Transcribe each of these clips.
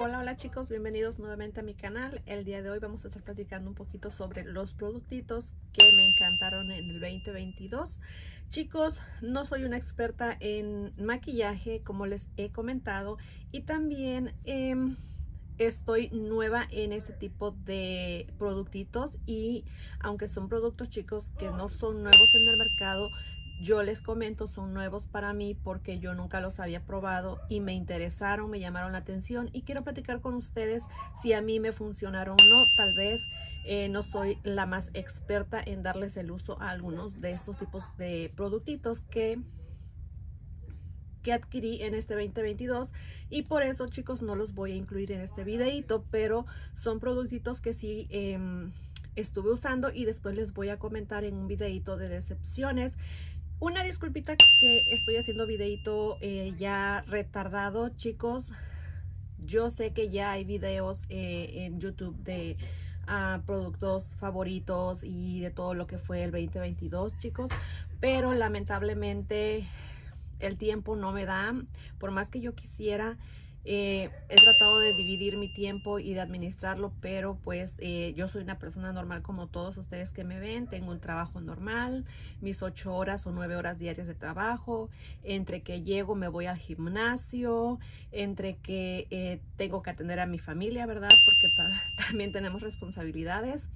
Hola, hola chicos, bienvenidos nuevamente a mi canal. El día de hoy vamos a estar platicando un poquito sobre los productitos que me encantaron en el 2022. Chicos, no soy una experta en maquillaje, como les he comentado, y también em, estoy nueva en este tipo de productitos y aunque son productos chicos que no son nuevos en el mercado, yo les comento, son nuevos para mí porque yo nunca los había probado y me interesaron, me llamaron la atención y quiero platicar con ustedes si a mí me funcionaron o no. Tal vez eh, no soy la más experta en darles el uso a algunos de estos tipos de productitos que que adquirí en este 2022 y por eso chicos no los voy a incluir en este videito pero son productitos que sí eh, estuve usando y después les voy a comentar en un videito de decepciones una disculpita que estoy haciendo videito eh, ya retardado, chicos. Yo sé que ya hay videos eh, en YouTube de uh, productos favoritos y de todo lo que fue el 2022, chicos. Pero lamentablemente el tiempo no me da. Por más que yo quisiera, eh, he tratado de dividir mi tiempo y de administrarlo, pero pues eh, yo soy una persona normal como todos ustedes que me ven. Tengo un trabajo normal, mis ocho horas o nueve horas diarias de trabajo. Entre que llego me voy al gimnasio, entre que eh, tengo que atender a mi familia, ¿verdad? Porque también tenemos responsabilidades.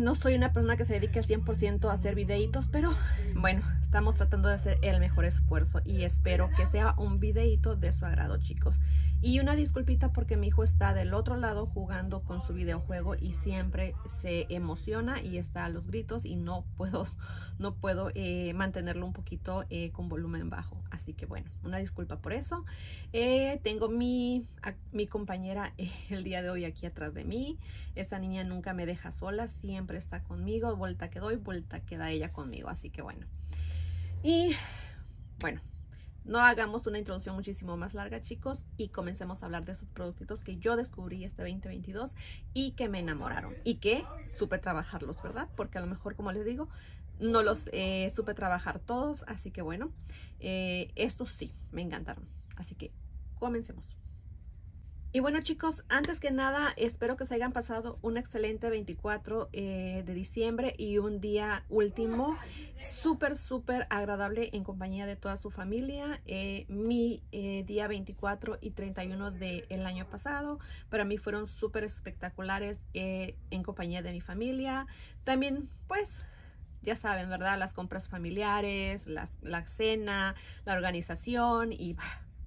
No soy una persona que se dedique al 100% a hacer videitos, pero bueno, estamos tratando de hacer el mejor esfuerzo y espero que sea un videito de su agrado, chicos. Y una disculpita porque mi hijo está del otro lado jugando con su videojuego y siempre se emociona y está a los gritos y no puedo, no puedo eh, mantenerlo un poquito eh, con volumen bajo. Así que bueno, una disculpa por eso. Eh, tengo mi, mi compañera el día de hoy aquí atrás de mí. Esta niña nunca me deja sola, siempre está conmigo. Vuelta que doy, vuelta que da ella conmigo. Así que bueno. Y bueno, no hagamos una introducción muchísimo más larga, chicos, y comencemos a hablar de esos productitos que yo descubrí este 2022 y que me enamoraron y que supe trabajarlos, ¿verdad? Porque a lo mejor, como les digo, no los eh, supe trabajar todos, así que bueno, eh, estos sí, me encantaron. Así que comencemos. Y bueno chicos, antes que nada, espero que se hayan pasado un excelente 24 eh, de diciembre y un día último súper, súper agradable en compañía de toda su familia. Eh, mi eh, día 24 y 31 del año pasado para mí fueron súper espectaculares en compañía de mi familia. También pues ya saben, ¿verdad? Las compras familiares, las, la cena, la organización y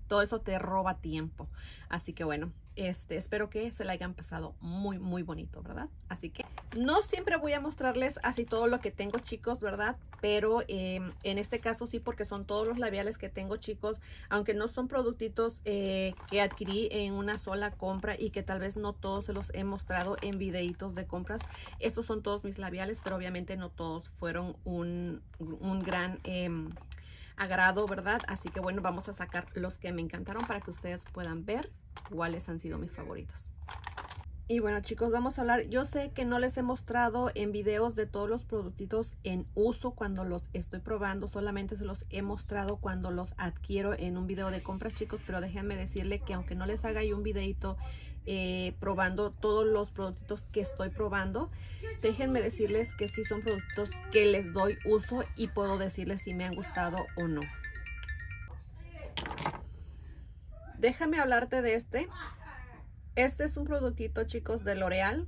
todo eso te roba tiempo. Así que bueno, este, espero que se la hayan pasado muy, muy bonito, ¿verdad? Así que no siempre voy a mostrarles así todo lo que tengo, chicos, ¿verdad? Pero eh, en este caso sí, porque son todos los labiales que tengo, chicos. Aunque no son productitos eh, que adquirí en una sola compra y que tal vez no todos se los he mostrado en videitos de compras. Estos son todos mis labiales, pero obviamente no todos fueron un, un gran... Eh, agrado, ¿verdad? Así que bueno, vamos a sacar los que me encantaron para que ustedes puedan ver cuáles han sido mis favoritos. Y bueno chicos, vamos a hablar, yo sé que no les he mostrado en videos de todos los productitos en uso cuando los estoy probando, solamente se los he mostrado cuando los adquiero en un video de compras chicos, pero déjenme decirle que aunque no les haga yo un videito eh, probando todos los productos que estoy probando, déjenme decirles que sí son productos que les doy uso y puedo decirles si me han gustado o no. Déjame hablarte de este. Este es un productito, chicos, de L'Oreal.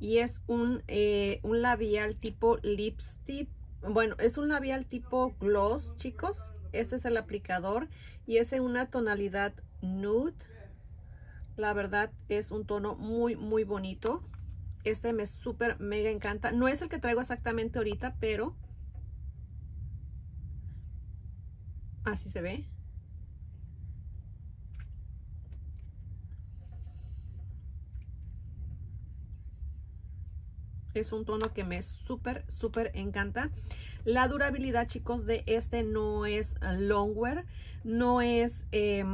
Y es un, eh, un labial tipo lipstick. Bueno, es un labial tipo gloss, chicos. Este es el aplicador. Y es en una tonalidad nude. La verdad es un tono muy, muy bonito. Este me súper mega encanta. No es el que traigo exactamente ahorita, pero... Así se ve. es un tono que me súper, súper encanta. La durabilidad, chicos, de este no es longwear, no es... Eh,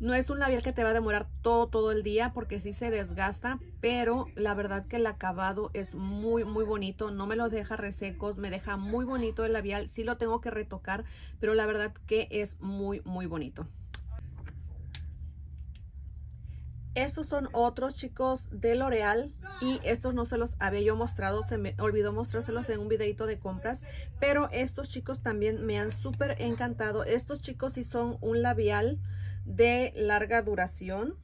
No es un labial que te va a demorar todo, todo el día porque sí se desgasta, pero la verdad que el acabado es muy, muy bonito. No me lo deja resecos, me deja muy bonito el labial. Sí lo tengo que retocar, pero la verdad que es muy, muy bonito. Estos son otros chicos de L'Oreal y estos no se los había yo mostrado, se me olvidó mostrárselos en un videito de compras, pero estos chicos también me han súper encantado. Estos chicos sí son un labial de larga duración.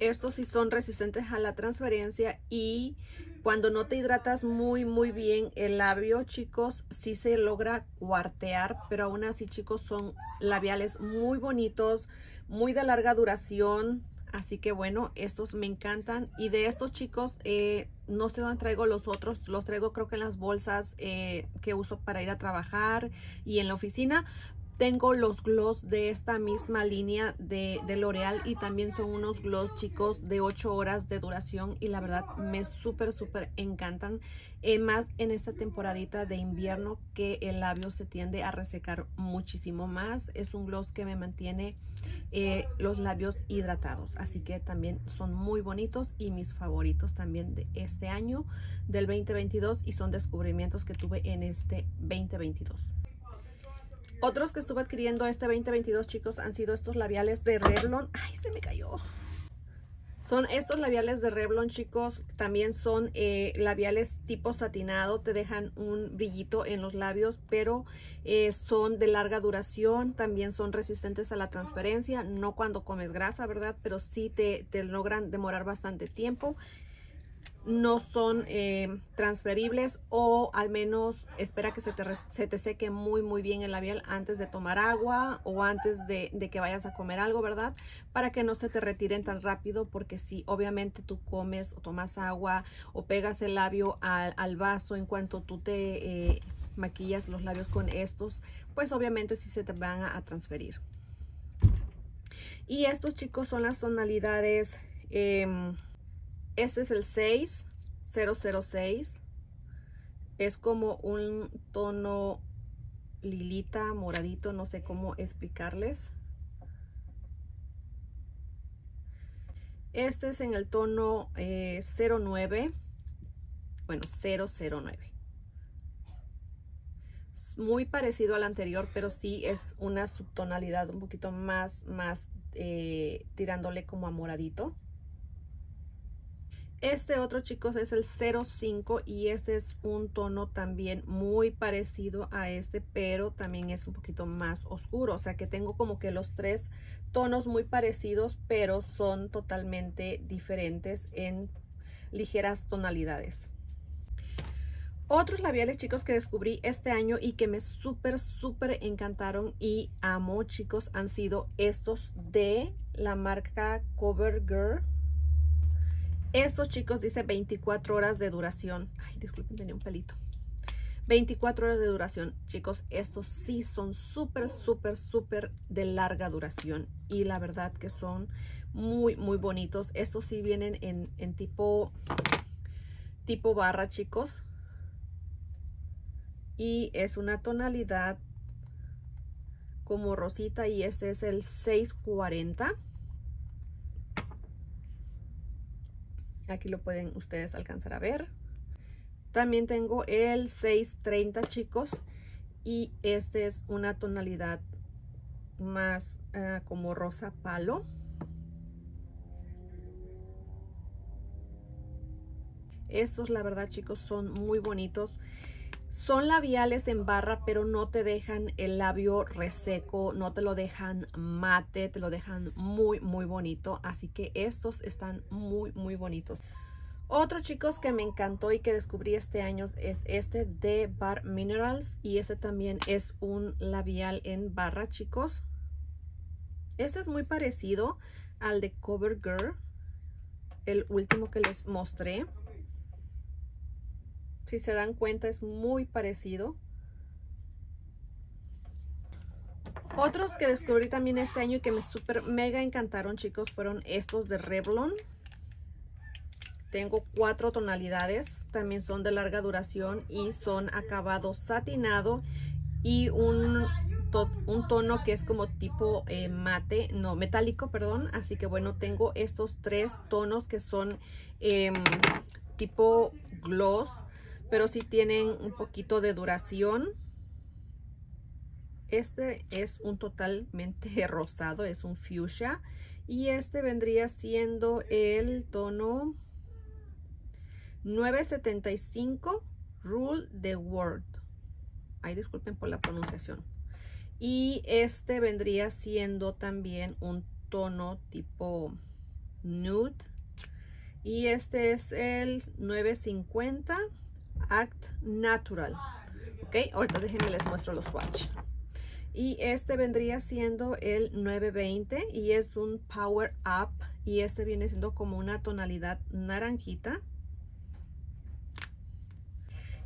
Estos sí son resistentes a la transferencia y cuando no te hidratas muy muy bien el labio chicos sí se logra cuartear pero aún así chicos son labiales muy bonitos muy de larga duración. Así que bueno estos me encantan. Y de estos chicos eh, no sé dónde traigo los otros. Los traigo creo que en las bolsas eh, que uso para ir a trabajar y en la oficina tengo los gloss de esta misma línea de, de L'Oreal y también son unos gloss chicos de 8 horas de duración y la verdad me súper súper encantan. Eh, más en esta temporadita de invierno que el labio se tiende a resecar muchísimo más. Es un gloss que me mantiene eh, los labios hidratados. Así que también son muy bonitos y mis favoritos también de este año del 2022 y son descubrimientos que tuve en este 2022. Otros que estuve adquiriendo este 2022, chicos, han sido estos labiales de Revlon. ¡Ay, se me cayó! Son estos labiales de Revlon, chicos. También son eh, labiales tipo satinado. Te dejan un brillito en los labios, pero eh, son de larga duración. También son resistentes a la transferencia. No cuando comes grasa, ¿verdad? Pero sí te, te logran demorar bastante tiempo no son eh, transferibles o al menos espera que se te, seque muy muy bien el labial antes de tomar agua o antes de, que vayas a comer algo, ¿verdad? Para que no se te retiren tan rápido porque si obviamente tú comes o tomas agua o pegas el labio al, vaso en cuanto tú te eh, maquillas los labios con estos, pues obviamente sí se te van a, transferir. Y estos chicos son las tonalidades... Em, este es el 6006. Es como un tono lilita, moradito, no sé cómo explicarles. Este es en el tono 09, eh, bueno, 009. Es muy parecido al anterior, pero sí es una subtonalidad un poquito más, más eh, tirándole como a moradito. Este otro, chicos, es el 05 y este es un tono también muy parecido a este, pero también es un poquito más oscuro. O sea que tengo como que los tres tonos muy parecidos, pero son totalmente diferentes en ligeras tonalidades. Otros labiales, chicos, que descubrí este año y que me súper, súper encantaron y amo, chicos, han sido estos de la marca CoverGirl estos chicos dice 24 horas de duración. Ay, disculpen, tenía un pelito. 24 horas de duración. Chicos, estos sí son súper, súper, súper de larga duración. Y la verdad que son muy, muy bonitos. Estos sí vienen en, en tipo, tipo barra, chicos. Y es una tonalidad como rosita y este es el 640. Aquí lo pueden ustedes alcanzar a ver. También tengo el 630 chicos. Y este es una tonalidad más ah, como rosa palo. Estos la verdad chicos son muy bonitos. Son labiales en barra, pero no te dejan el labio reseco, no te lo dejan mate, te lo dejan muy, muy bonito. Así que estos están muy, muy bonitos. Otro, chicos, que me encantó y que descubrí este año es este de Bar Minerals. Y este también es un labial en barra, chicos. Este es muy parecido al de CoverGirl, el último que les mostré. Si se dan cuenta es muy parecido. Otros que descubrí también este año y que me super mega encantaron chicos fueron estos de Revlon. Tengo cuatro tonalidades, también son de larga duración y son acabado satinado y un un tono que es como tipo eh, mate, no, metálico, perdón. Así que bueno, tengo estos tres tonos que son em, tipo gloss, pero sí tienen un poquito de duración. Este es un totalmente rosado, es un fuchsia. Y este vendría siendo el tono 975 Rule the Word. Ay, disculpen por la pronunciación. Y este vendría siendo también un tono tipo nude. Y este es el 950 Act Natural. Ok, ahorita déjenme les muestro los swatch. Y este vendría siendo el 920 y es un Power Up. Y este viene siendo como una tonalidad naranjita.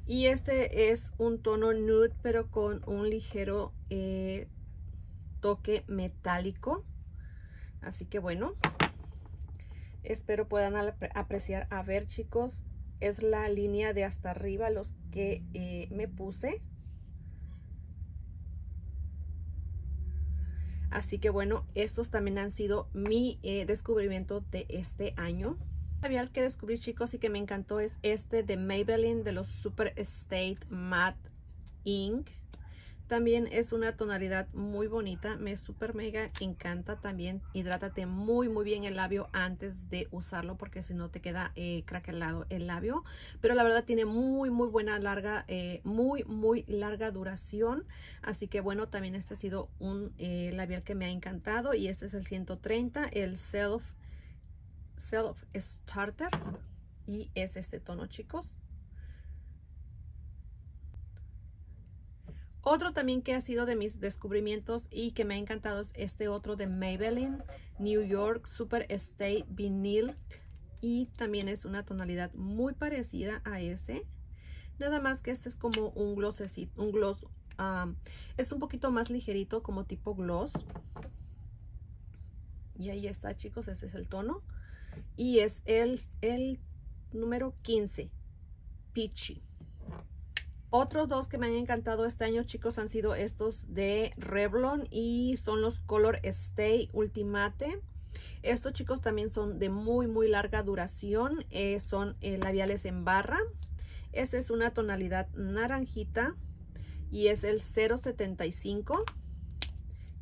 Y este es un tono nude, pero con un ligero eh, toque metálico. Así que bueno, espero puedan apreciar. A ver chicos, es la línea de hasta arriba los que eh, me puse. Así que bueno, estos también han sido mi eh, descubrimiento de este año labial que descubrí chicos y que me encantó es este de Maybelline de los Super State Matte Ink. También es una tonalidad muy bonita, me super mega encanta también. Hidrátate muy muy bien el labio antes de usarlo porque si no te queda eh, craquelado el labio. Pero la verdad tiene muy muy buena larga, eh, muy muy larga duración. Así que bueno, también este ha sido un eh, labial que me ha encantado y este es el 130, el Self Self Starter y es este tono chicos otro también que ha sido de mis descubrimientos y que me ha encantado es este otro de Maybelline New York Super Stay Vinyl. Y también es una tonalidad muy parecida a ese. Nada más que este es como un glossecito un gloss es un poquito más ligerito como tipo gloss. Y ahí está chicos ese es el tono. Y es el, el número 15, Peachy. Otros dos que me han encantado este año, chicos, han sido estos de Revlon y son los Color Stay Ultimate. Estos, chicos, también son de muy, muy larga duración. Eh, son eh, labiales en barra. Esta es una tonalidad naranjita y es el 075.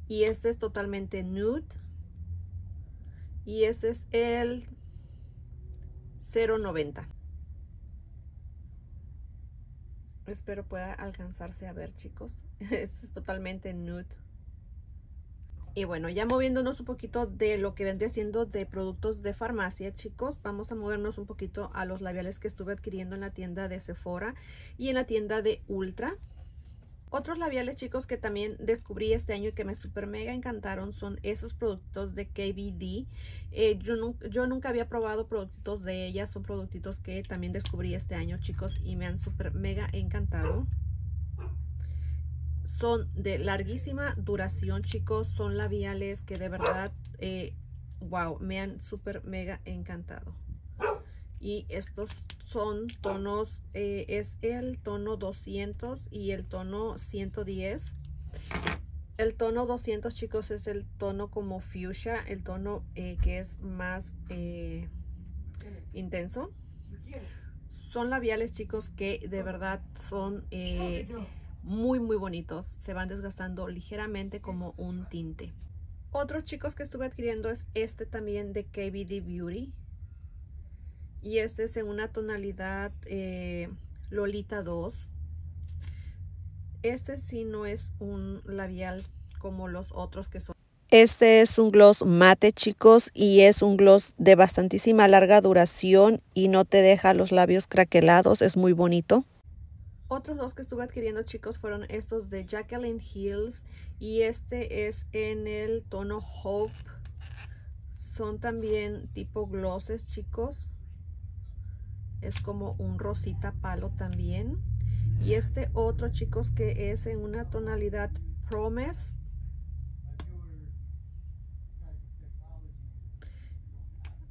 Y este es totalmente nude y este es el 0.90 espero pueda alcanzarse a ver chicos es totalmente nude y bueno, ya moviéndonos un poquito de lo que vendría siendo de productos de farmacia, chicos, vamos a movernos un poquito a los labiales que estuve adquiriendo en la tienda de Sephora y en la tienda de Ultra. Otros labiales chicos que también descubrí este año y que me super mega encantaron son esos productos de KBD. Eh, yo, nunca había probado productos de ellas, son productitos que también descubrí este año chicos y me han super mega encantado. Son de larguísima duración chicos, son labiales que de verdad, eh, wow, me han super mega encantado y estos son tonos, eh, es el tono 200 y el tono 110. El tono 200 chicos es el tono como fuchsia, el tono eh, que es más eh, intenso. Son labiales chicos que de verdad son muy muy bonitos, se van desgastando ligeramente como un tinte. Otros chicos que estuve adquiriendo es este también de KBD Beauty y este es en una tonalidad eh, Lolita 2 este sí no es un labial como los otros que son este es un gloss mate chicos y es un gloss de bastantísima larga duración y no te deja los labios craquelados, es muy bonito. Otros dos que estuve adquiriendo chicos fueron estos de Jacqueline Hills y este es en el tono Hope. Son también tipo glosses chicos es como un rosita palo también y este otro chicos que es en una tonalidad promise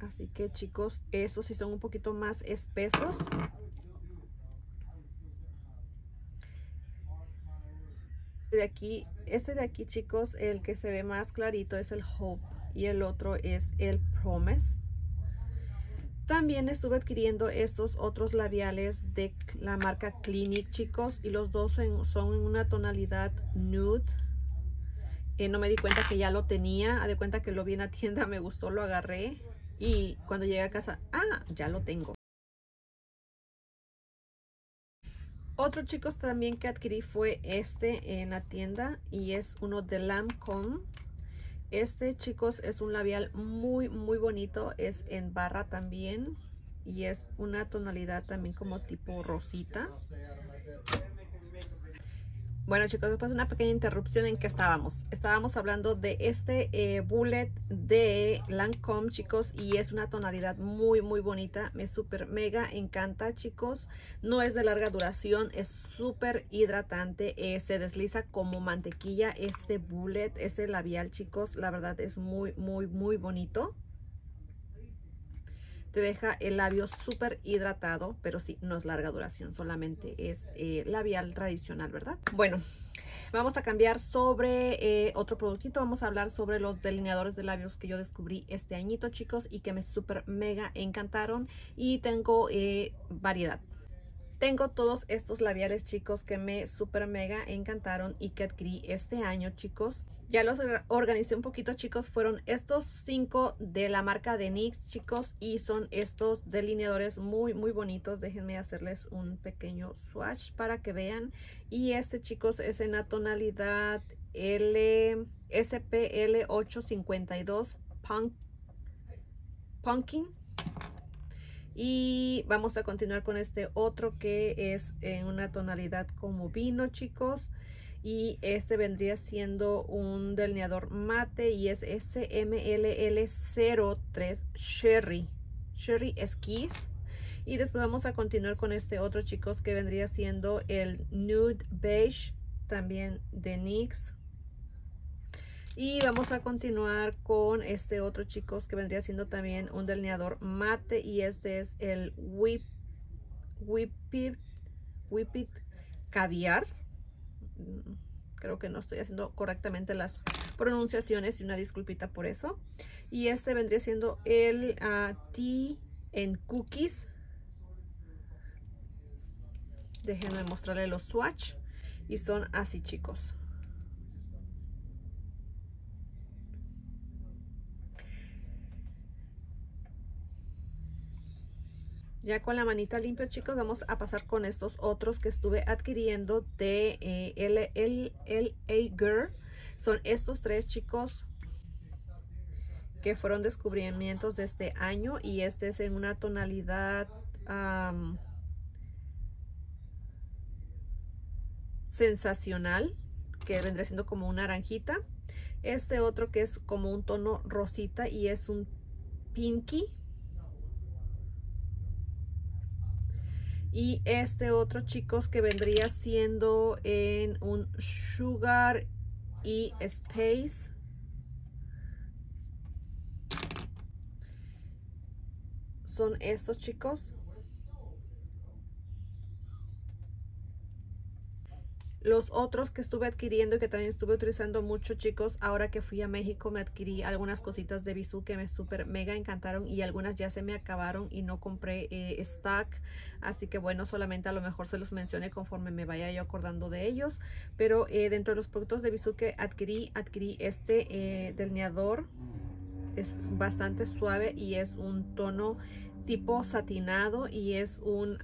así que chicos esos sí son un poquito más espesos de aquí. Este de aquí, chicos, el que se ve más clarito es el Hope y el otro es el Promise. También estuve adquiriendo estos otros labiales de la marca Clinic, chicos, y los dos son en una tonalidad nude. Eh, no me di cuenta que ya lo tenía, de cuenta que lo vi en la tienda, me gustó, lo agarré y cuando llegué a casa, ah, ya lo tengo. Otro chicos también que adquirí fue este en la tienda y es uno de Lancome. Este, chicos, es un labial muy, muy bonito. Es en barra también. Y es una tonalidad también como tipo rosita. Bueno chicos, después de una pequeña interrupción en que estábamos. Estábamos hablando de este eh, bullet de Lancome chicos y es una tonalidad muy muy bonita. Me super mega encanta chicos. No es de larga duración, es súper hidratante. Eh, se desliza como mantequilla este bullet, este labial chicos. La verdad es muy muy muy bonito te deja el labio súper hidratado, pero sí, no es larga duración, solamente es eh, labial tradicional, ¿verdad? Bueno, vamos a cambiar sobre eh, otro productito, vamos a hablar sobre los delineadores de labios que yo descubrí este añito, chicos, y que me súper mega encantaron y tengo eh, variedad. Tengo todos estos labiales, chicos, que me súper mega encantaron y que adquirí este año, chicos. Ya los organicé un poquito, chicos. Fueron estos cinco de la marca de NYX, chicos. Y son estos delineadores muy, muy bonitos. Déjenme hacerles un pequeño swatch para que vean. Y este, chicos, es en la tonalidad L, SPL 852 Punk, Pumpkin. Y vamos a continuar con este otro que es en una tonalidad como vino, chicos. Y este vendría siendo un delineador mate y es SMLL03 Sherry. Sherry Esquisse y después vamos a continuar con este otro chicos que vendría siendo el Nude Beige también de NYX y vamos a continuar con este otro chicos que vendría siendo también un delineador mate y este es el Whip Caviar creo que no estoy haciendo correctamente las pronunciaciones y una disculpita por eso. Y este vendría siendo el uh, Tea en Cookies. Déjenme mostrarle los swatch. Y son así, chicos. Ya con la manita limpia, chicos, vamos a pasar con estos otros que estuve adquiriendo de eh, LA Girl. Son estos tres, chicos, que fueron descubrimientos de este año. Y este es en una tonalidad... sensacional, que vendría siendo como una naranjita. Este otro que es como un tono rosita y es un pinky Y este otro, chicos, que vendría siendo en un Sugar y Space. Son estos, chicos. Los otros que estuve adquiriendo y que también estuve utilizando mucho, chicos, ahora que fui a México me adquirí algunas cositas de Bisú que me súper mega encantaron y algunas ya se me acabaron y no compré eh, stock. Así que bueno, solamente a lo mejor se los mencioné conforme me vaya yo acordando de ellos. Pero eh, dentro de los productos de Bisú que adquirí, adquirí este eh, delineador. Es bastante suave y es un tono tipo satinado y es un...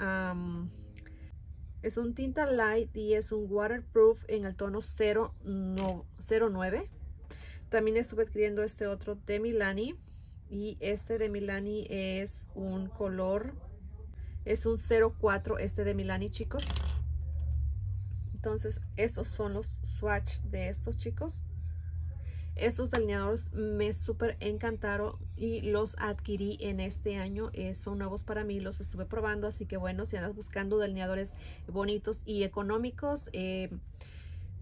Es un tinta light y es un waterproof en el tono 09. También estuve adquiriendo este otro de Milani. Y este de Milani es un color, es un 04 este de Milani chicos. Entonces estos son los swatch de estos chicos. Estos delineadores me súper encantaron y los adquirí en este año. Eh, son nuevos para mí, los estuve probando. Así que bueno, si andas buscando delineadores bonitos y económicos, eh,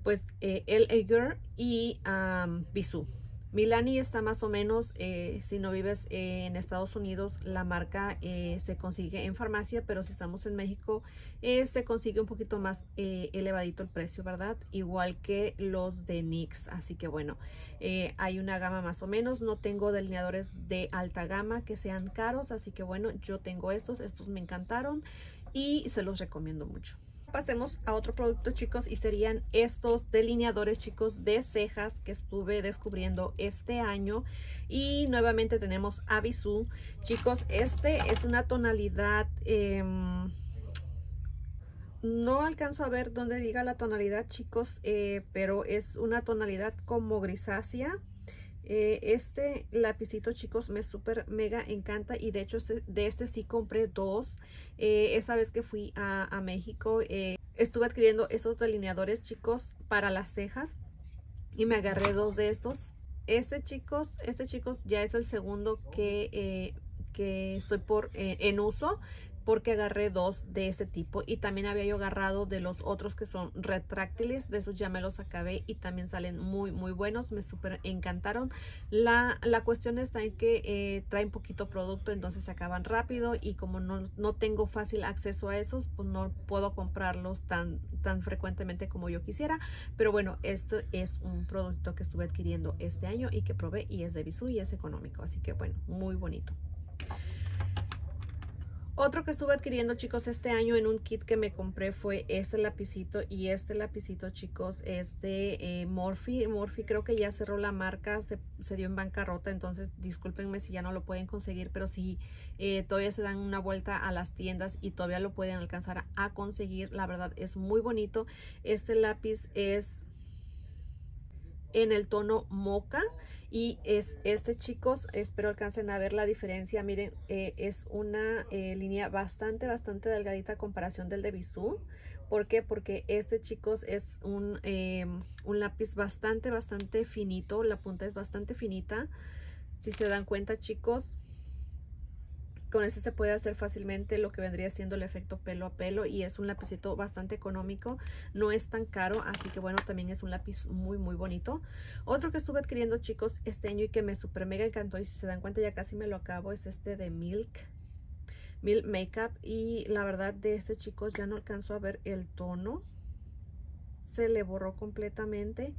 pues eh, el Eger y um. Milani está más o menos, eh, si no vives en Estados Unidos, la marca eh, se consigue en farmacia, pero si estamos en México, eh, se consigue un poquito más elevadito el precio, ¿verdad? Igual que los de NYX. Así que bueno, hay una gama más o menos. No tengo delineadores de alta gama que sean caros, así que bueno, yo tengo estos. Estos me encantaron y se los recomiendo mucho pasemos a otro producto chicos y serían estos delineadores chicos de cejas que estuve descubriendo este año. Y nuevamente tenemos Avisu chicos este es una tonalidad em, no alcanzo a ver dónde diga la tonalidad chicos eh, pero es una tonalidad como grisácea eh, este lapicito chicos me súper mega encanta y de hecho este, de este sí compré dos. Eh, esa vez que fui a, México eh, estuve adquiriendo esos delineadores chicos para las cejas y me agarré dos de estos. Este chicos este chicos ya es el segundo que que estoy por en uso porque agarré dos de este tipo y también había yo agarrado de los otros que son retráctiles, de esos ya me los acabé y también salen muy muy buenos, me súper encantaron. La, la, cuestión está en que eh, traen poquito producto, entonces se acaban rápido y como no, no, tengo fácil acceso a esos, pues no puedo comprarlos tan, tan frecuentemente como yo quisiera, pero bueno, este es un producto que estuve adquiriendo este año y que probé y es de Bisú y es económico, así que bueno, muy bonito. Otro que estuve adquiriendo, chicos, este año en un kit que me compré fue este lapicito. Y este lapicito, chicos, es de eh, Morphe. Morphe creo que ya cerró la marca, se, dio en bancarrota. Entonces, discúlpenme si ya no lo pueden conseguir. Pero si eh, todavía se dan una vuelta a las tiendas y todavía lo pueden alcanzar a conseguir. La verdad, es muy bonito. Este lápiz es en el tono moca y es este chicos espero alcancen a ver la diferencia. Miren eh, es una eh, línea bastante bastante delgadita a comparación del de Bisú ¿por qué? porque este chicos es un, em, un lápiz bastante bastante finito. La punta es bastante finita. Si se dan cuenta chicos con este se puede hacer fácilmente lo que vendría siendo el efecto pelo a pelo y es un lapicito bastante económico, no es tan caro, así que bueno, también es un lápiz muy muy bonito. Otro que estuve adquiriendo chicos este año y que me super mega encantó y si se dan cuenta ya casi me lo acabo es este de Milk. Milk Makeup y la verdad de este chicos ya no alcanzo a ver el tono se le borró completamente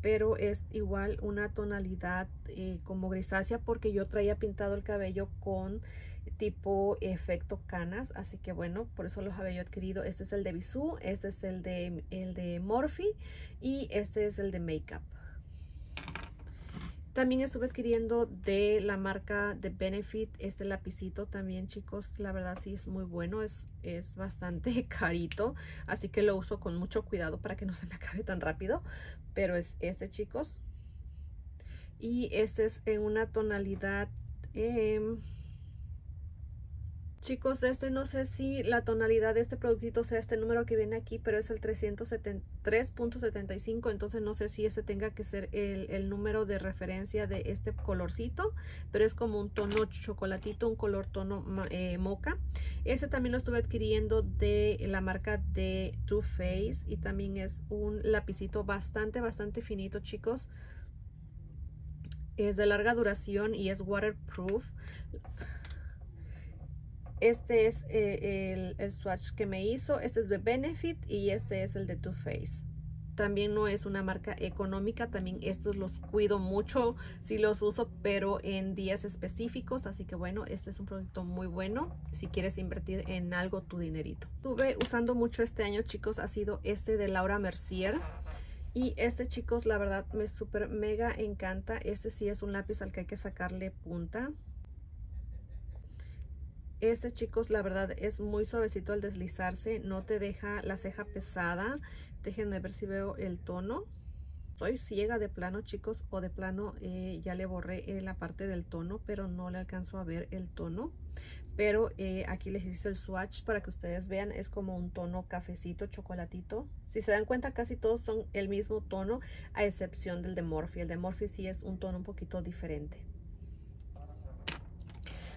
pero es igual una tonalidad eh, como grisácea porque yo traía pintado el cabello con tipo efecto canas así que bueno por eso los había yo adquirido. Este es el de Bisú este es el de el de Morphe y este es el de Makeup. También estuve adquiriendo de la marca de Benefit este lapicito también chicos. La verdad sí es muy bueno es, es bastante carito así que lo uso con mucho cuidado para que no se me acabe tan rápido. Pero es este chicos. Y este es en una tonalidad eh, Chicos, este no sé si la tonalidad de este productito sea este número que viene aquí, pero es el 373.75, entonces no sé si ese tenga que ser el, número de referencia de este colorcito, pero es como un tono chocolatito, un color tono eh, moca. Este también lo estuve adquiriendo de la marca de Too Faced y también es un lapicito bastante, bastante finito, chicos. Es de larga duración y es waterproof. Este es eh, el, swatch que me hizo. Este es de Benefit y este es el de Too Faced. También no es una marca económica. También estos los cuido mucho si los uso, pero en días específicos. Así que bueno, este es un producto muy bueno si quieres invertir en algo tu dinerito. Estuve usando mucho este año, chicos. Ha sido este de Laura Mercier. Y este, chicos, la verdad me súper mega encanta. Este sí es un lápiz al que hay que sacarle punta. Este, chicos, la verdad es muy suavecito al deslizarse. No te deja la ceja pesada. Déjenme ver si veo el tono. Soy ciega de plano, chicos, o de plano eh, ya le borré eh, la parte del tono, pero no le alcanzo a ver el tono. Pero eh, aquí les hice el swatch para que ustedes vean. Es como un tono cafecito, chocolatito. Si se dan cuenta, casi todos son el mismo tono, a excepción del de Morphe. El de Morphe sí es un tono un poquito diferente.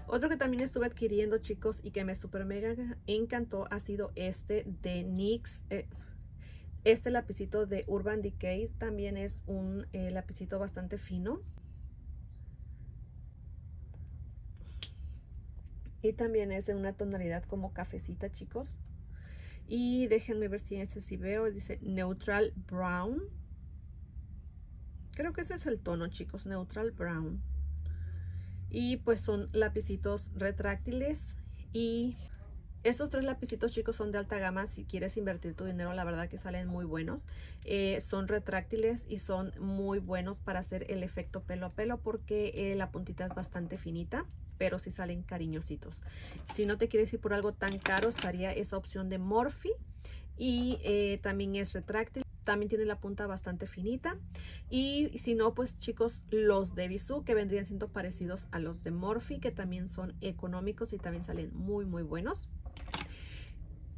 Otro que también estuve adquiriendo, chicos, y que me super mega encantó ha sido este de NYX. Eh, este lapicito de Urban Decay también es un eh, lapicito bastante fino. Y también es en una tonalidad como cafecita, chicos. Y déjenme ver si veo. Dice Neutral Brown. Creo que ese es el tono, chicos. Neutral Brown. Y pues son lapicitos retráctiles. Y estos tres lapicitos chicos son de alta gama si quieres invertir tu dinero, la verdad que salen muy buenos. Eh, son retráctiles y son muy buenos para hacer el efecto pelo a pelo porque eh, la puntita es bastante finita, pero sí salen cariñositos. Si no te quieres ir por algo tan caro, estaría esa opción de Morphe y eh, también es retráctil también tiene la punta bastante finita y si no pues chicos los de Bisú que vendrían siendo parecidos a los de Morphe que también son económicos y también salen muy muy buenos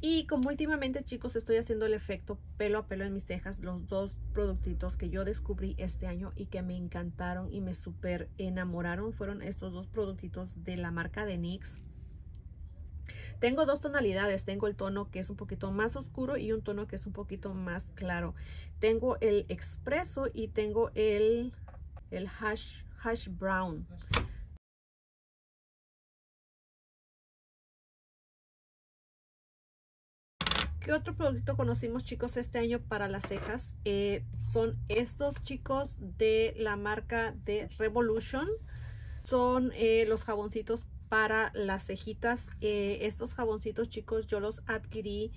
y como últimamente chicos estoy haciendo el efecto pelo a pelo en mis cejas, los dos productitos que yo descubrí este año y que me encantaron y me súper enamoraron fueron estos dos productitos de la marca de NYX. Tengo dos tonalidades, tengo el tono que es un poquito más oscuro y un tono que es un poquito más claro. Tengo el expreso y tengo el, el hash, hash brown. ¿Qué otro producto conocimos chicos este año para las cejas? Eh, son estos chicos de la marca de Revolution. Son eh, los jaboncitos para las cejitas. Eh, estos jaboncitos chicos yo los adquirí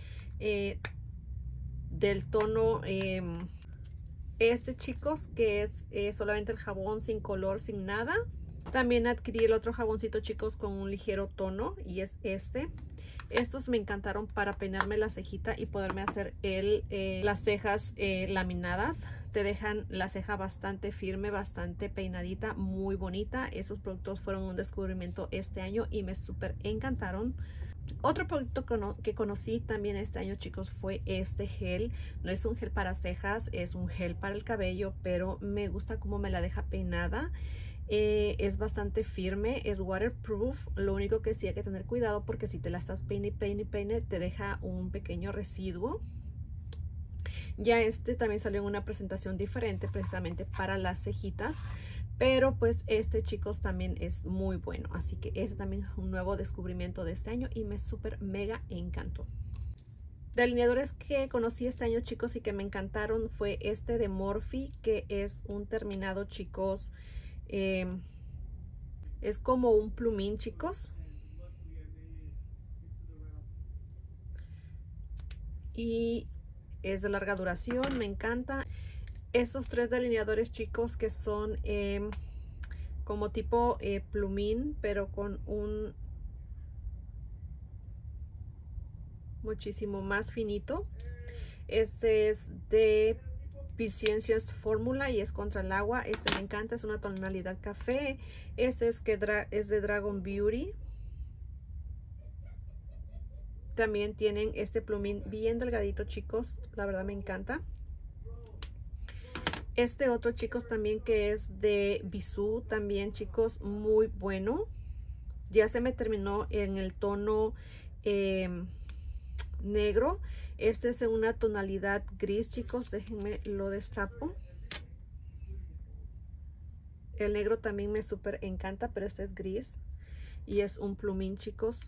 del tono em, este chicos que es solamente el jabón sin color, sin nada. También adquirí el otro jaboncito chicos con un ligero tono y es este. Estos me encantaron para peinarme la cejita y poderme hacer el, eh, las cejas eh, laminadas. Te dejan la ceja bastante firme, bastante peinadita, muy bonita. Esos productos fueron un descubrimiento este año y me súper encantaron. Otro producto que conocí también este año, chicos, fue este gel. No es un gel para cejas, es un gel para el cabello, pero me gusta cómo me la deja peinada. Eh, es bastante firme, es waterproof. Lo único que sí hay que tener cuidado porque si te la estás peine, peine, peine, te deja un pequeño residuo. Ya este también salió en una presentación diferente precisamente para las cejitas. Pero pues este chicos también es muy bueno. Así que este también es un nuevo descubrimiento de este año y me súper mega encantó. Delineadores que conocí este año chicos y que me encantaron fue este de Morphe que es un terminado chicos Em, es como un plumín, chicos. Y es de larga duración, me encanta. Estos tres delineadores, chicos, que son em, como tipo eh, plumín, pero con un muchísimo más finito. Este es de Pisciencias Fórmula y es contra el agua. Este me encanta, es una tonalidad café. Este es, que es de Dragon Beauty. También tienen este plumín bien delgadito, chicos. La verdad me encanta. Este otro, chicos, también que es de Bisú. También, chicos, muy bueno. Ya se me terminó en el tono... Em, negro. Este es en una tonalidad gris, chicos. Déjenme lo destapo. El negro también me súper encanta, pero este es gris. Y es un plumín, chicos.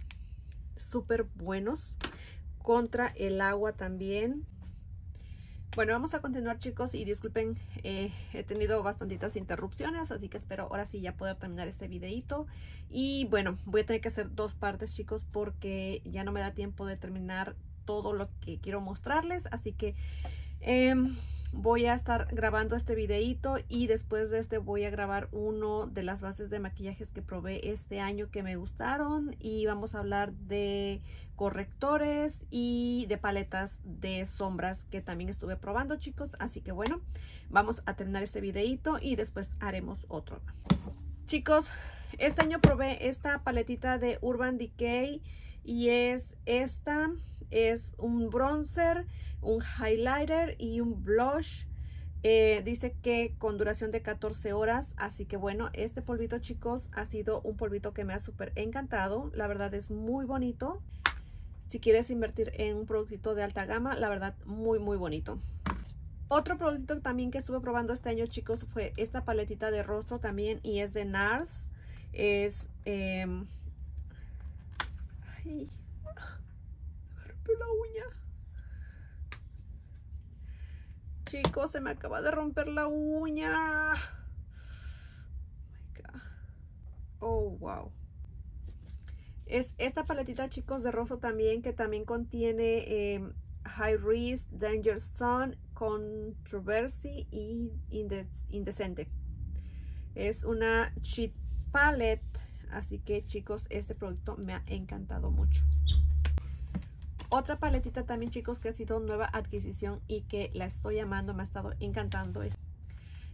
Súper buenos. Contra el agua también. Bueno, vamos a continuar chicos y disculpen, eh, he tenido bastantitas interrupciones, así que espero ahora sí ya poder terminar este videito. Y bueno, voy a tener que hacer dos partes chicos porque ya no me da tiempo de terminar todo lo que quiero mostrarles. Así que em, voy a estar grabando este videito y después de este voy a grabar uno de las bases de maquillajes que probé este año que me gustaron. Y vamos a hablar de correctores y de paletas de sombras que también estuve probando chicos. Así que bueno, vamos a terminar este videito y después haremos otro. Chicos, este año probé esta paletita de Urban Decay y es esta es un bronzer, un highlighter y un blush. Eh, dice que con duración de 14 horas, así que bueno, este polvito chicos ha sido un polvito que me ha súper encantado. La verdad es muy bonito. Si quieres invertir en un productito de alta gama, la verdad muy muy bonito. Otro producto también que estuve probando este año chicos fue esta paletita de rostro también y es de NARS. Es... Em, Ay, la uña. Chicos, se me acaba de romper la uña. Oh, wow. Es esta paletita, chicos, de rosa también, que también contiene em, High Risk, Danger Sun, Controversy y Indecente. Es una cheat palette, así que chicos, este producto me ha encantado mucho. Otra paletita también, chicos, que ha sido nueva adquisición y que la estoy amando, me ha estado encantando. Es,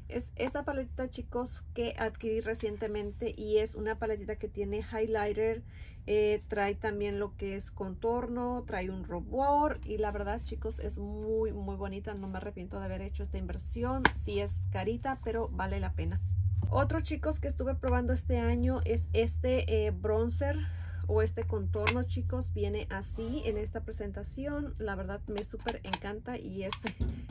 es esta paletita, chicos, que adquirí recientemente y es una paletita que tiene highlighter, eh, trae también lo que es contorno, trae un rubor y la verdad, chicos, es muy, muy bonita. No me arrepiento de haber hecho esta inversión. Sí es carita, pero vale la pena. Otro, chicos, que estuve probando este año es este eh, bronzer o este contorno chicos viene así en esta presentación. La verdad me súper encanta y es,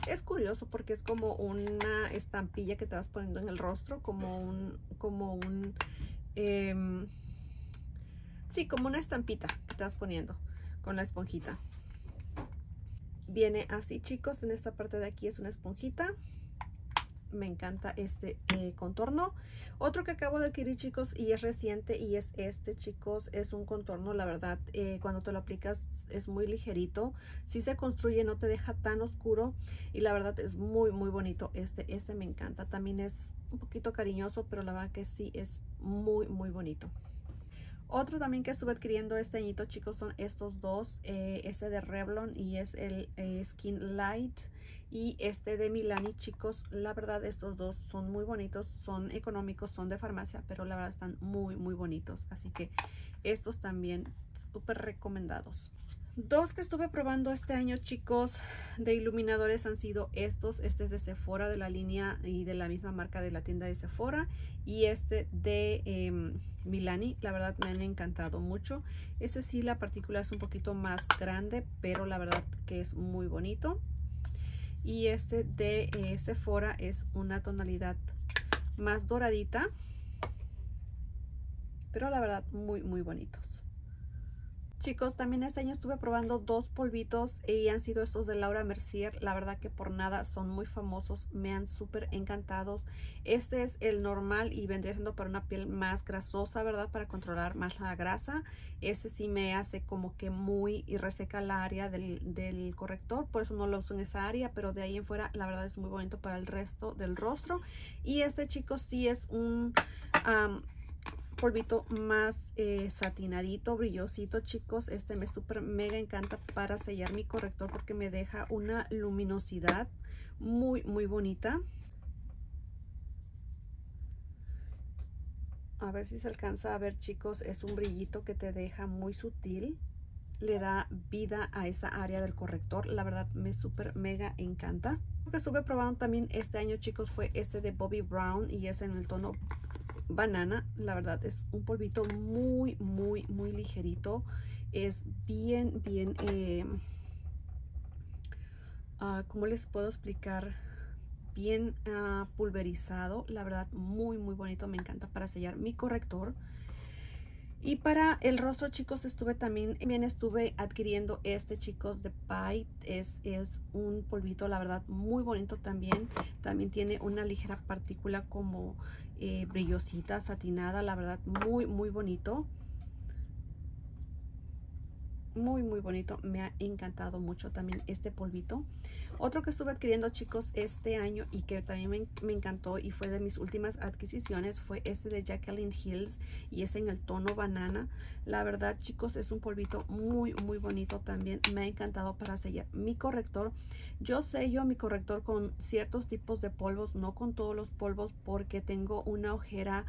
es curioso porque es como una estampilla que te vas poniendo en el rostro como un como un em, sí como una estampita que te vas poniendo con la esponjita. Viene así chicos en esta parte de aquí es una esponjita me encanta este eh, contorno. Otro que acabo de adquirir chicos y es reciente y es este chicos es un contorno la verdad eh, cuando te lo aplicas es muy ligerito si se construye no te deja tan oscuro y la verdad es muy muy bonito este este me encanta. También es un poquito cariñoso pero la verdad que sí es muy muy bonito. Otro también que estuve adquiriendo este añito chicos son estos dos eh, este de Revlon y es el Skin Light y este de Milani chicos la verdad estos dos son muy bonitos son económicos son de farmacia pero la verdad están muy muy bonitos así que estos también súper recomendados Dos que estuve probando este año, chicos, de iluminadores han sido estos. Este es de Sephora, de la línea y de la misma marca de la tienda de Sephora. Y este de em, Milani. La verdad me han encantado mucho. Este sí, la partícula es un poquito más grande, pero la verdad que es muy bonito y este de eh, Sephora es una tonalidad más doradita pero la verdad muy muy bonitos Chicos, también este año estuve probando dos polvitos y han sido estos de Laura Mercier. La verdad que por nada son muy famosos, me han súper encantados. Este es el normal y vendría siendo para una piel más grasosa, ¿verdad? Para controlar más la grasa. Ese sí me hace como que muy y reseca la área del, corrector, por eso no lo uso en esa área, pero de ahí en fuera la verdad es muy bonito para el resto del rostro. Y este, chicos, sí es un polvito más eh, satinadito, brillosito, chicos. Este me súper mega encanta para sellar mi corrector porque me deja una luminosidad muy, muy bonita. A ver si se alcanza a ver, chicos. Es un brillito que te deja muy sutil. Le da vida a esa área del corrector. La verdad me súper mega encanta. Lo que estuve probando también este año, chicos, fue este de Bobby Brown y es en el tono banana. La verdad es un polvito muy, muy, muy ligerito. Es bien, bien, eh, uh, ¿cómo les puedo explicar? Bien ah, pulverizado. La verdad, muy, muy bonito. Me encanta para sellar mi corrector. Y para el rostro, chicos, estuve también, bien estuve adquiriendo este, chicos, de Bite. Es, es un polvito, la verdad, muy bonito también. También tiene una ligera partícula como eh, brillosita, satinada, la verdad, muy, muy bonito. Muy, muy bonito. Me ha encantado mucho también este polvito. Otro que estuve adquiriendo, chicos, este año y que también me, encantó y fue de mis últimas adquisiciones fue este de Jacqueline Hills y es en el tono banana. La verdad, chicos, es un polvito muy, muy bonito también. Me ha encantado para sellar mi corrector. Yo sello mi corrector con ciertos tipos de polvos, no con todos los polvos porque tengo una ojera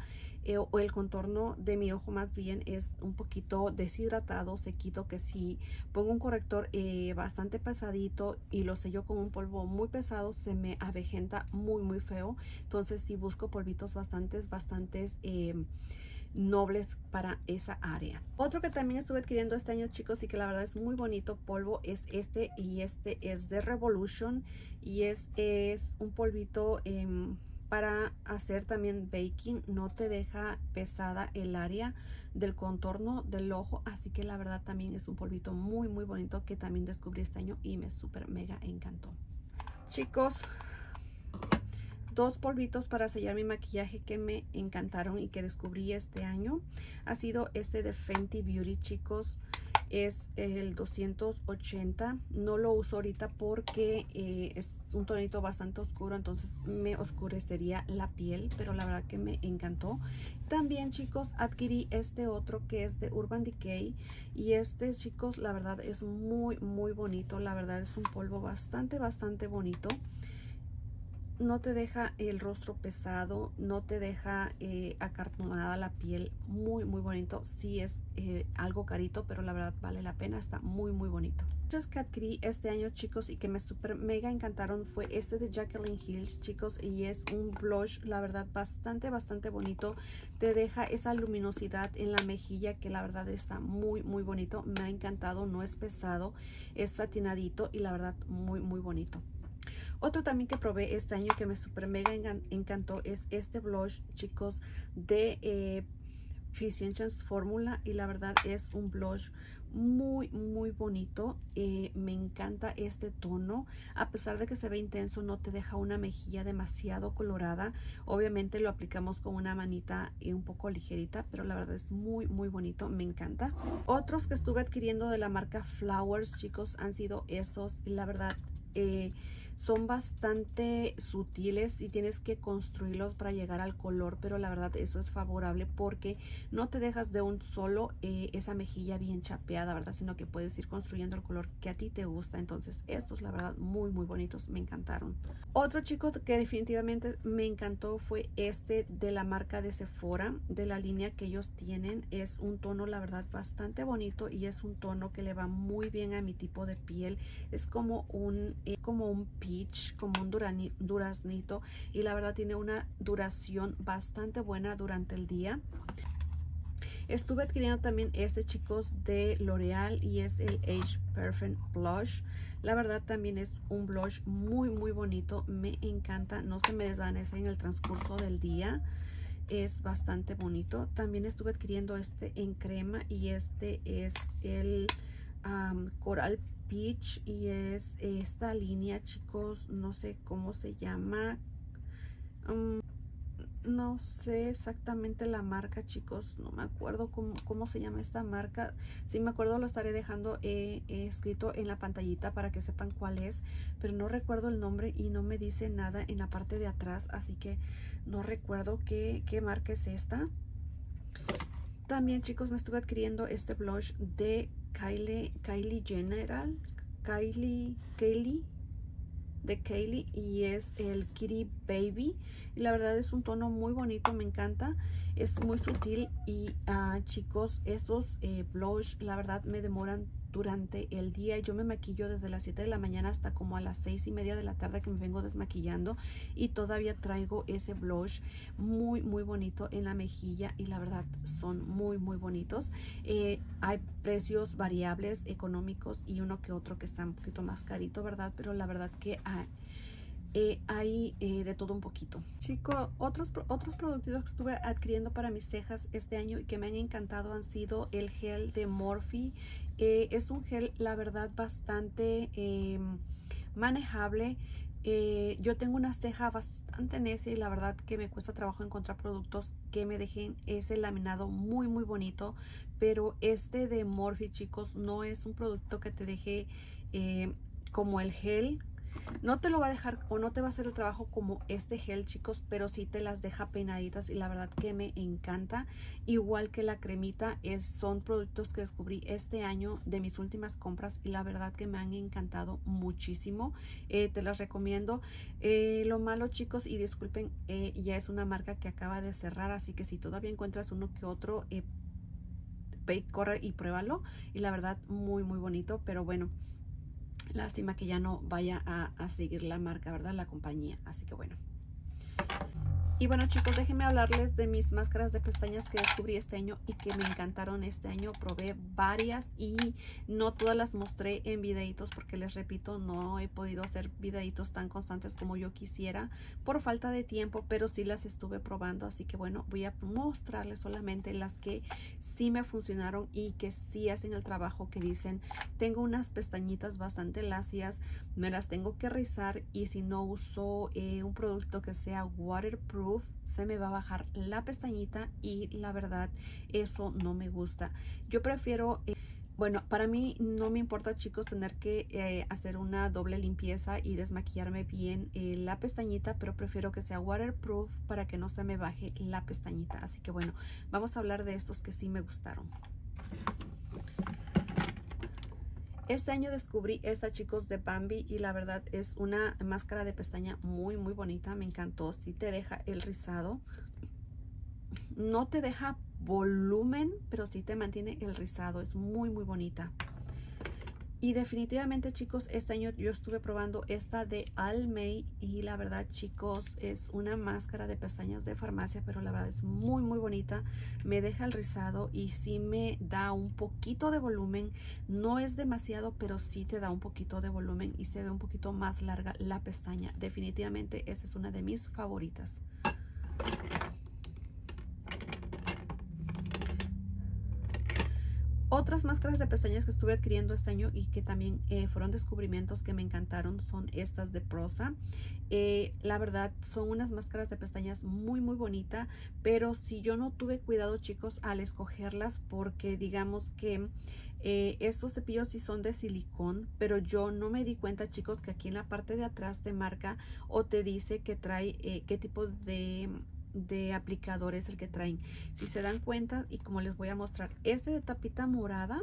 o el contorno de mi ojo más bien es un poquito deshidratado, sequito, que si pongo un corrector eh, bastante pesadito y lo sello con un polvo muy pesado, se me avejenta muy muy feo. Entonces si busco polvitos bastantes, bastantes... Eh, nobles para esa área. Otro que también estuve adquiriendo este año chicos y que la verdad es muy bonito polvo es este y este es de Revolution y es, es un polvito para hacer también baking no te deja pesada el área del contorno del ojo así que la verdad también es un polvito muy muy bonito que también descubrí este año y me super mega encantó. Chicos dos polvitos para sellar mi maquillaje que me encantaron y que descubrí este año. Ha sido este de Fenty Beauty chicos es el 280 no lo uso ahorita porque eh, es un tonito bastante oscuro entonces me oscurecería la piel pero la verdad que me encantó. También chicos adquirí este otro que es de Urban Decay y este chicos la verdad es muy muy bonito. La verdad es un polvo bastante bastante bonito no te deja el rostro pesado, no te deja eh, acartonada la piel, muy muy bonito, sí es eh, algo carito, pero la verdad vale la pena, está muy muy bonito. Muchas que adquirí este año chicos y que me super mega encantaron fue este de Jacqueline Hills chicos y es un blush la verdad bastante bastante bonito, te deja esa luminosidad en la mejilla que la verdad está muy muy bonito, me ha encantado, no es pesado, es satinadito y la verdad muy muy bonito. Otro también que probé este año que me super mega encantó es este blush, chicos, de eh, Formula. Y la verdad es un blush muy, muy bonito. Eh, me encanta este tono. A pesar de que se ve intenso, no te deja una mejilla demasiado colorada. Obviamente lo aplicamos con una manita y un poco ligerita, pero la verdad es muy, muy bonito. Me encanta. Otros que estuve adquiriendo de la marca Flowers, chicos, han sido estos. La verdad... Eh, son bastante sutiles y tienes que construirlos para llegar al color, pero la verdad eso es favorable porque no te dejas de un solo eh, esa mejilla bien chapeada, ¿verdad? Sino que puedes ir construyendo el color que a ti te gusta. Entonces estos la verdad muy muy bonitos, me encantaron. Otro chico que definitivamente me encantó fue este de la marca de Sephora, de la línea que ellos tienen. Es un tono la verdad bastante bonito y es un tono que le va muy bien a mi tipo de piel. Es como un, es como un como un duraznito y la verdad tiene una duración bastante buena durante el día. Estuve adquiriendo también este chicos de L'Oreal y es el Age Perfect Blush. La verdad también es un blush muy muy bonito, me encanta, no se me desvanece en el transcurso del día. Es bastante bonito. También estuve adquiriendo este en crema y este es el Coral Peach y es esta línea chicos no sé cómo se llama. Mm, no sé exactamente la marca chicos no me acuerdo cómo, se llama esta marca. Si me acuerdo lo estaré dejando escrito en la pantallita para que sepan cuál es pero no recuerdo el nombre y no me dice nada en la parte de atrás así que no recuerdo qué, qué marca es esta también chicos me estuve adquiriendo este blush de Kylie, Kylie General, Kylie, Kylie, de Kylie y es el Kitty Baby. Y la verdad es un tono muy bonito, me encanta. Es muy sutil y uh, chicos, estos eh, blush la verdad me demoran durante el día. Yo me maquillo desde las 7 de la mañana hasta como a las 6 y media de la tarde que me vengo desmaquillando y todavía traigo ese blush muy muy bonito en la mejilla y la verdad son muy muy bonitos. Eh, hay precios variables económicos y uno que otro que está un poquito más carito, ¿verdad? Pero la verdad que hay eh, eh, de todo un poquito. Chicos, otros, otros productos que estuve adquiriendo para mis cejas este año y que me han encantado han sido el gel de Morphe. Eh, es un gel, la verdad, bastante em, manejable. yo tengo una ceja bastante necia y la verdad que me cuesta trabajo encontrar productos que me dejen ese laminado muy muy bonito. Pero este de Morphe, chicos, no es un producto que te deje como el gel no te lo va a dejar o no te va a hacer el trabajo como este gel, chicos, pero sí te las deja peinaditas y la verdad que me encanta. Igual que la cremita, es, son productos que descubrí este año de mis últimas compras y la verdad que me han encantado muchísimo. Eh, te las recomiendo. Eh, lo malo, chicos, y disculpen, eh, ya es una marca que acaba de cerrar, así que si todavía encuentras uno que otro, corre y pruébalo. Y la verdad, muy, muy bonito, pero bueno. Lástima que ya no vaya a, seguir la marca, ¿verdad? La compañía. Así que bueno. Y bueno chicos, déjenme hablarles de mis máscaras de pestañas que descubrí este año y que me encantaron este año. Probé varias y no todas las mostré en videitos porque les repito, no he podido hacer videitos tan constantes como yo quisiera por falta de tiempo, pero sí las estuve probando. Así que bueno, voy a mostrarles solamente las que sí me funcionaron y que sí hacen el trabajo que dicen. Tengo unas pestañitas bastante lacias, me las tengo que rizar y si no uso eh, un producto que sea waterproof, se me va a bajar la pestañita y la verdad eso no me gusta. Yo prefiero... Eh, bueno, para mí no me importa chicos tener que eh, hacer una doble limpieza y desmaquillarme bien la pestañita, pero prefiero que sea waterproof para que no se me baje la pestañita. Así que bueno, vamos a hablar de estos que sí me gustaron. Este año descubrí esta, chicos, de Bambi y la verdad es una máscara de pestaña muy, muy bonita. Me encantó. Sí te deja el rizado. No te deja volumen, pero sí te mantiene el rizado. Es muy, muy bonita. Y definitivamente chicos, este año yo estuve probando esta de Almay y la verdad chicos es una máscara de pestañas de farmacia, pero la verdad es muy muy bonita. Me deja el rizado y sí me da un poquito de volumen. No es demasiado, pero sí te da un poquito de volumen y se ve un poquito más larga la pestaña. Definitivamente esa es una de mis favoritas. Otras máscaras de pestañas que estuve adquiriendo este año y que también eh, fueron descubrimientos que me encantaron son estas de Prosa. Eh, la verdad son unas máscaras de pestañas muy muy bonita, pero si yo no tuve cuidado chicos al escogerlas porque digamos que eh, estos cepillos sí son de silicón, pero yo no me di cuenta chicos que aquí en la parte de atrás te marca o te dice que trae qué tipo de de aplicadores el que traen. Si se dan cuenta, y como les voy a mostrar, este de tapita morada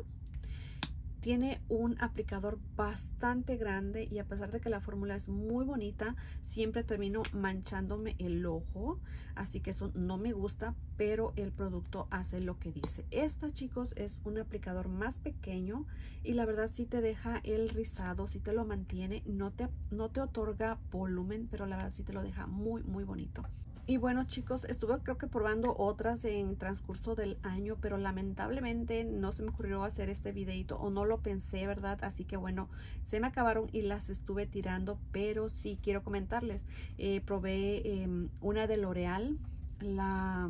tiene un aplicador bastante grande y a pesar de que la fórmula es muy bonita, siempre termino manchándome el ojo. Así que eso no me gusta, pero el producto hace lo que dice. Esta, chicos, es un aplicador más pequeño y la verdad sí te deja el rizado, sí te lo mantiene. No te, no te otorga volumen, pero la verdad sí te lo deja muy, muy bonito. Y bueno chicos, estuve creo que probando otras en transcurso del año, pero lamentablemente no se me ocurrió hacer este videito o no lo pensé, ¿verdad? Así que bueno, se me acabaron y las estuve tirando, pero sí quiero comentarles. Eh, probé em, una de L'Oreal, la,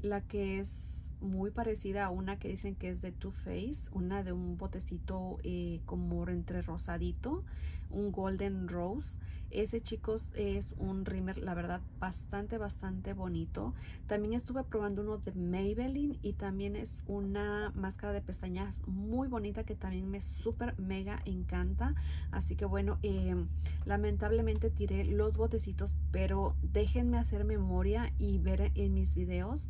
la que es muy parecida a una que dicen que es de Too Faced, una de un botecito eh, como entre rosadito, un Golden Rose. Ese chicos es un rimmer, la verdad, bastante, bastante bonito. También estuve probando uno de Maybelline y también es una máscara de pestañas muy bonita que también me súper mega encanta. Así que bueno, em, lamentablemente tiré los botecitos, pero déjenme hacer memoria y ver en mis videos.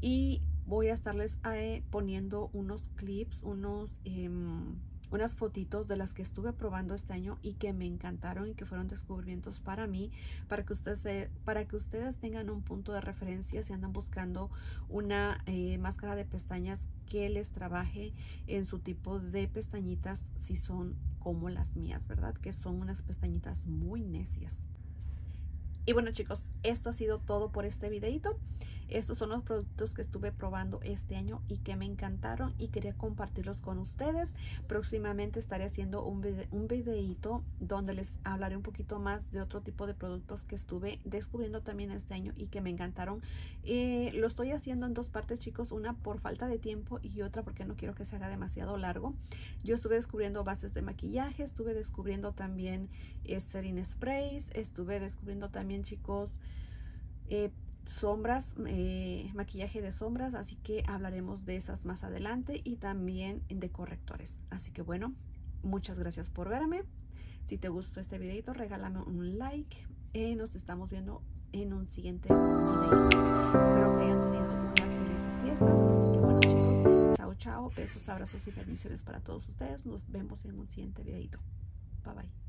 Y voy a estarles eh, poniendo unos clips, unos... Em, unas fotitos de las que estuve probando este año y que me encantaron y que fueron descubrimientos para mí, para que ustedes, para que ustedes tengan un punto de referencia si andan buscando una eh, máscara de pestañas que les trabaje en su tipo de pestañitas si son como las mías, ¿verdad? Que son unas pestañitas muy necias. Y bueno chicos, esto ha sido todo por este videito. Estos son los productos que estuve probando este año y que me encantaron y quería compartirlos con ustedes. Próximamente estaré haciendo un, un videito donde les hablaré un poquito más de otro tipo de productos que estuve descubriendo también este año y que me encantaron. Eh, lo estoy haciendo en dos partes chicos, una por falta de tiempo y otra porque no quiero que se haga demasiado largo. Yo estuve descubriendo bases de maquillaje, estuve descubriendo también eh, setting sprays, estuve descubriendo también chicos... Eh, sombras, eh, maquillaje de sombras, así que hablaremos de esas más adelante y también de correctores. Así que bueno, muchas gracias por verme. Si te gustó este videito, regálame un like. Eh, nos estamos viendo en un siguiente video. Espero que hayan tenido unas felices fiestas. Así que bueno chicos, chao chao, besos, abrazos y bendiciones para todos ustedes. Nos vemos en un siguiente videito. Bye bye.